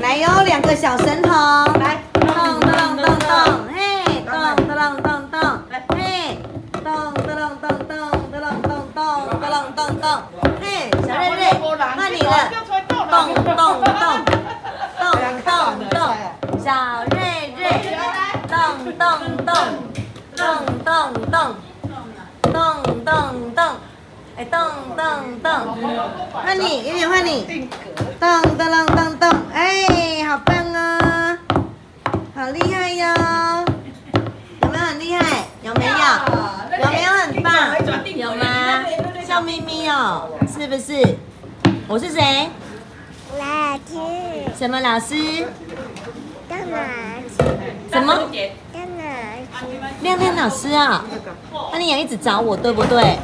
来哟，两个小神童，来，咚咚咚咚，嘿，咚咚咚咚，嘿，咚咚咚咚咚咚咚咚咚咚咚，嘿，小瑞瑞，换你的，咚咚咚，咚咚咚，小瑞瑞，咚咚咚，咚咚咚，咚咚咚，哎，咚咚咚，换你，圆圆换你。咚咚咚咚咚，哎，好棒哦，好厉害哟！有没有很厉害？有没有？有没有很棒？有吗？笑眯眯哦，是不是？我是谁？老师。什么老师？亮老师。什么？亮老师。亮亮老师啊？那你也一直找我，对不对？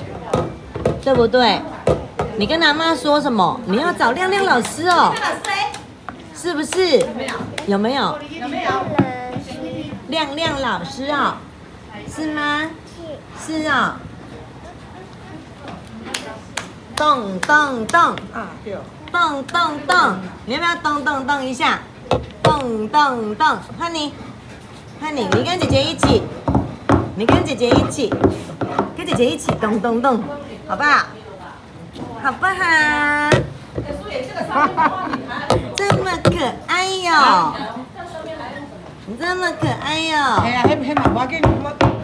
对不对？你跟阿妈说什么？你要找亮亮老师哦，是不是？有没有？有没有？亮亮老师啊，是吗？是。是啊。咚咚咚啊，对。咚咚咚，你要不要咚咚咚一下？咚咚咚，看你，看你，你跟姐姐一起，你跟姐姐一起，跟姐姐一起咚咚咚，好不好？好不好？这么可爱哟！这么可爱哟！哎呀，很很嘛，我给我我给你聊天。